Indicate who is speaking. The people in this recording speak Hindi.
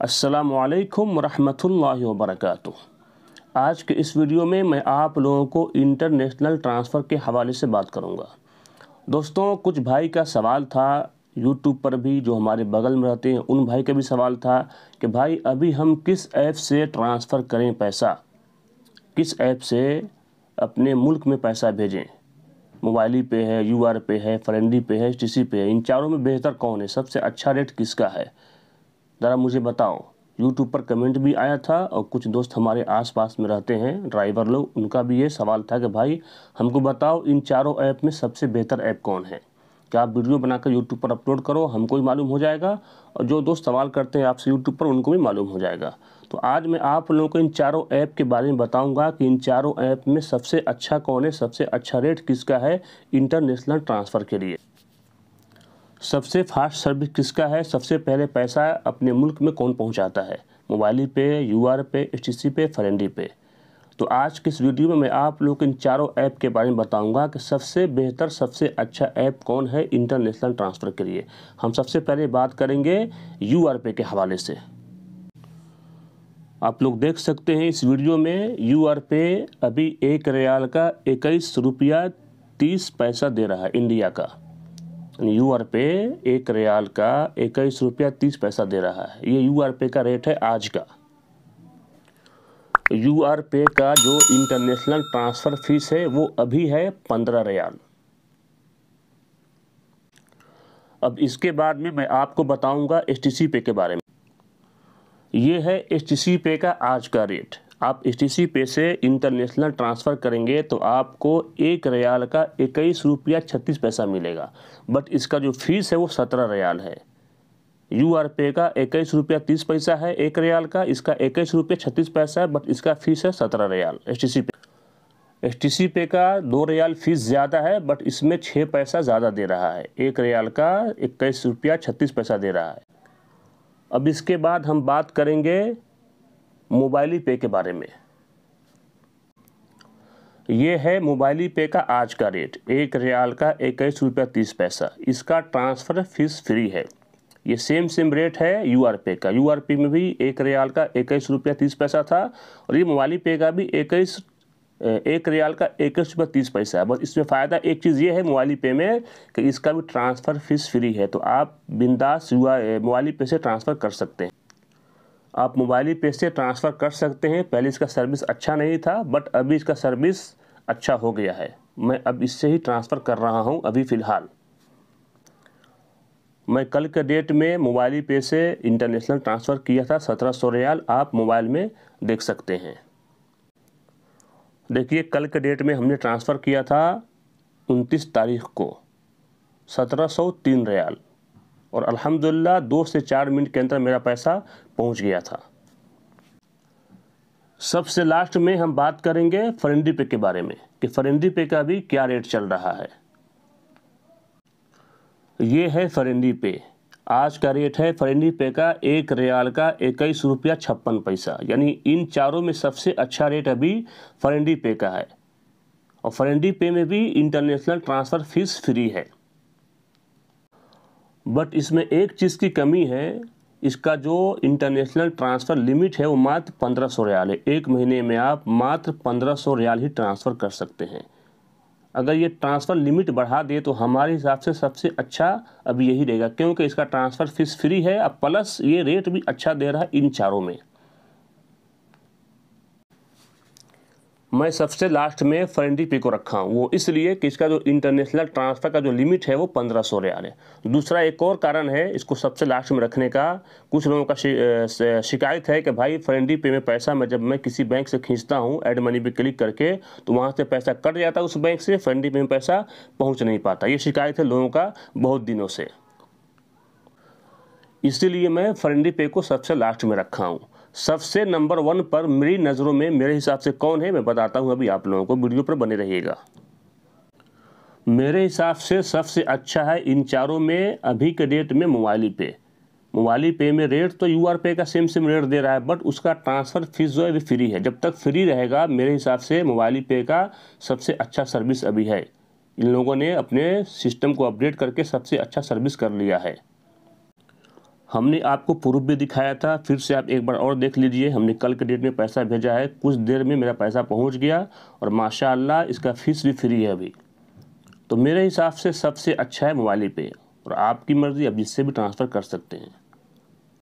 Speaker 1: असलकम वरहमतुल्लाहि वबरकatuh आज के इस वीडियो में मैं आप लोगों को इंटरनेशनल ट्रांसफ़र के हवाले से बात करूँगा। दोस्तों, कुछ भाई का सवाल था यूट्यूब पर भी, जो हमारे बगल में रहते हैं, उन भाई का भी सवाल था कि, भाई, अभी हम किस ऐप से ट्रांसफ़र करें पैसा? किस ऐप से अपने मुल्क में पैसा भेजें? मोबाइली पे है यू आर पे है फ्रेंडी पे है टी पे है, इन चारों में बेहतर कौन है? सबसे अच्छा रेट किसका है? ज़रा मुझे बताओ यूट्यूब पर कमेंट भी आया था और कुछ दोस्त हमारे आसपास में रहते हैं ड्राइवर लोग, उनका भी ये सवाल था कि भाई, हमको बताओ इन चारों ऐप में सबसे बेहतर ऐप कौन है? क्या आप वीडियो बनाकर यूट्यूब पर अपलोड करो, हमको भी मालूम हो जाएगा और जो दोस्त सवाल करते हैं आपसे यूट्यूब पर, उनको भी मालूम हो जाएगा। तो आज मैं आप लोगों को इन चारों ऐप के बारे में बताऊँगा कि इन चारों ऐप में सबसे अच्छा कौन है, सबसे अच्छा रेट किसका है इंटरनेशनल ट्रांसफ़र के लिए। सबसे फास्ट सर्विस किसका है? सबसे पहले पैसा अपने मुल्क में कौन पहुंचाता है? मोबाइली पे यू आर पे एच पे फरेंडी पे। तो आज के इस वीडियो में मैं आप लोग इन चारों ऐप के बारे में बताऊँगा कि सबसे बेहतर, सबसे अच्छा ऐप कौन है इंटरनेशनल ट्रांसफ़र के लिए। हम सबसे पहले बात करेंगे यू आर पे के हवाले से। आप लोग देख सकते हैं इस वीडियो में यू आर पे अभी एक रियाल का इक्कीस रुपया तीस पैसा दे रहा है इंडिया का। यू आर पे एक रियाल का इक्कीस रुपया तीस पैसा दे रहा है। ये यू आर पे का रेट है आज का। यू आर पे का जो इंटरनेशनल ट्रांसफ़र फ़ीस है, वो अभी है पंद्रह रियाल। अब इसके बाद में मैं आपको बताऊँगा एस टी सी पे के बारे में। ये है एस टी सी पे का आज का रेट आप एच पे से इंटरनेशनल ट्रांसफ़र करेंगे तो आपको एक रियाल का इक्कीस रुपया छत्तीस पैसा मिलेगा। बट इसका जो फ़ीस है वो सत्रह रियाल है। यू आर पे का इक्कीस रुपया तीस पैसा है, एक रियाल का, इसका इक्कीस रुपया छत्तीस पैसा है बट इसका फ़ीस है सत्रह riyal H pay S T C pay का दो रियाल फ़ीस ज़्यादा है बट इसमें छः पैसा ज़्यादा दे रहा है। एक रियाल का इक्कीस रुपया छत्तीस पैसा दे रहा है। अब इसके बाद हम बात करेंगे मोबाइली पे के बारे में। ये है मोबाइली पे का आज का रेट एक रियाल का इक्कीस रुपया तीस पैसा। इसका ट्रांसफ़र फ़ीस फ्री है। ये सेम सेम रेट है यू आर पे का। यू आर पे में भी एक रियाल का इक्कीस रुपया तीस पैसा था और ये मोबाइली पे का भी इक्कीस, एक रियाल का इक्कीस रुपया तीस पैसा है। बस इसमें फ़ायदा एक चीज़ ये है मोबाइली पे में कि इसका भी ट्रांसफ़र फ़ीस फ्री है। तो आप बिंदास मोबाइली पे से ट्रांसफ़र कर सकते हैं। आप मोबाइल पे से ट्रांसफ़र कर सकते हैं। पहले इसका सर्विस अच्छा नहीं था, बट अभी इसका सर्विस अच्छा हो गया है। मैं अब इससे ही ट्रांसफ़र कर रहा हूँ अभी फ़िलहाल। मैं कल के डेट में मोबाइल पे से इंटरनेशनल ट्रांसफ़र किया था, सत्रह सौ रियाल आप मोबाइल में देख सकते हैं। देखिए, कल के डेट में हमने ट्रांसफ़र किया था उनतीस तारीख को, सत्रह सौ तीन रियाल। और अल्हम्दुलिल्लाह दो से चार मिनट के अंदर मेरा पैसा पहुँच गया था। सबसे लास्ट में हम बात करेंगे फरेंडी पे के बारे में कि फरेंडी पे का भी क्या रेट चल रहा है। ये है फरेंडी पे। आज का रेट है फरेंडी पे का एक रियाल का इक्कीस रुपया छप्पन पैसा। यानी इन चारों में सबसे अच्छा रेट अभी फरेंडी पे का है। और फरेंडी पे में भी इंटरनेशनल ट्रांसफ़र फ़ीस फ्री है। बट इसमें एक चीज़ की कमी है, इसका जो इंटरनेशनल ट्रांसफ़र लिमिट है वो मात्र पंद्रह सौ रियाल है। एक महीने में आप मात्र पंद्रह सौ रियाल ही ट्रांसफ़र कर सकते हैं। अगर ये ट्रांसफ़र लिमिट बढ़ा दे तो हमारे हिसाब से सबसे अच्छा अभी यही रहेगा, क्योंकि इसका ट्रांसफ़र फ़ीस फ्री है और प्लस ये रेट भी अच्छा दे रहा है इन चारों में। मैं सबसे लास्ट में फ्रेंडी पे को रखा हूँ। वो इसलिए कि इसका जो इंटरनेशनल ट्रांसफ़र का जो लिमिट है वो पंद्रह सौ रियाल है। दूसरा एक और कारण है इसको सबसे लास्ट में रखने का। कुछ लोगों का शिकायत है कि भाई फ्रेंडी पे में पैसा मैं जब मैं किसी बैंक से खींचता हूँ एड मनी पे क्लिक करके तो वहाँ से पैसा कट जाता है उस बैंक से फ्रेंडी पे में पैसा पहुँच नहीं पाता। ये शिकायत है लोगों का बहुत दिनों से। इसीलिए मैं फ्रेंडी पे को सबसे लास्ट में रखा हूँ। सबसे नंबर वन पर मेरी नज़रों में मेरे हिसाब से कौन है? मैं बताता हूँ अभी आप लोगों को, वीडियो पर बने रहिएगा। मेरे हिसाब से सबसे अच्छा है इन चारों में अभी के डेट में मोबाइली पे। मोबाइली पे में रेट तो यू आर पे का सेम सेम रेट दे रहा है बट उसका ट्रांसफ़र फ़ीस जो है अभी फ्री है। जब तक फ्री रहेगा, मेरे हिसाब से मोबाइली पे का सबसे अच्छा सर्विस अभी है। इन लोगों ने अपने सिस्टम को अपडेट करके सबसे अच्छा सर्विस कर लिया है। हमने आपको प्रूफ भी दिखाया था, फिर से आप एक बार और देख लीजिए। हमने कल के डेट में पैसा भेजा है, कुछ देर में मेरा पैसा पहुँच गया और माशाल्लाह इसका फ़ीस भी फ्री है अभी। तो मेरे हिसाब से सबसे अच्छा है मोबाइल पे, और आपकी मर्ज़ी अब जिससे भी ट्रांसफ़र कर सकते हैं।